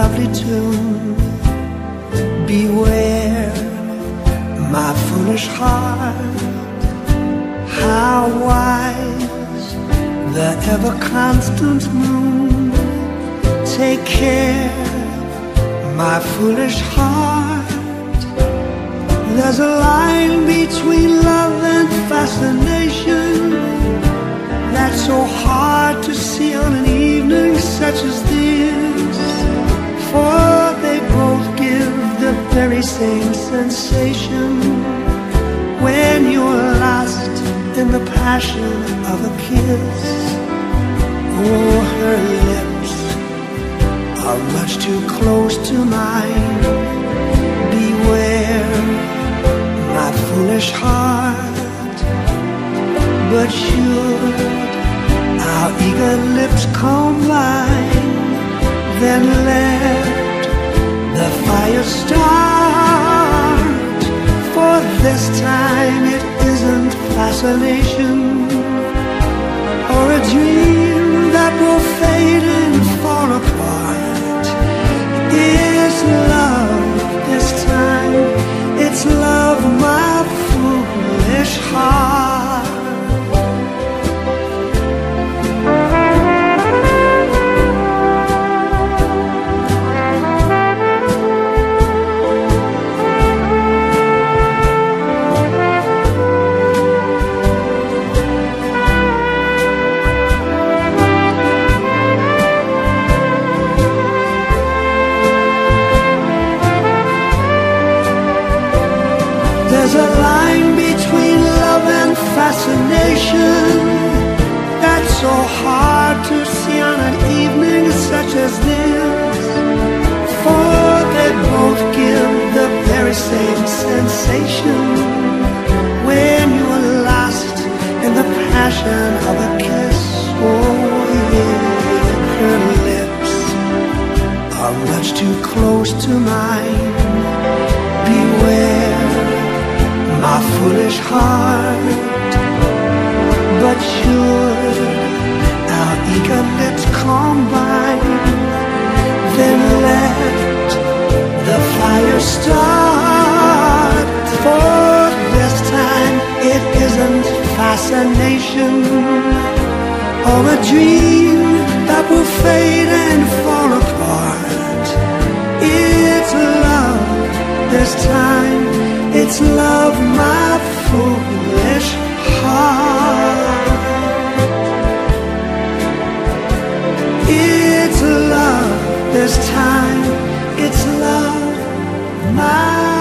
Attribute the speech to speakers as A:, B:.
A: lovely tune. Beware, my foolish heart, how wise the ever constant moon. Take care, my foolish heart. There's a line between love and fascination that's so hard to see sensation when you're lost in the passion of a kiss. Oh, her lips are much too close to mine. Beware, my foolish heart. But should our eager lips combine, then let isn't or a dream that will fade There's a line between love and fascination that's so hard to see on an evening such as this. For they both give the very same sensation when you're lost in the passion of a kiss. Oh, yeah, her lips are much too close to mine. Beware my foolish heart. But should our eager lips combine, then let the fire start. For this time it isn't fascination or a dream that will fade and fall It's love this time. It's love, my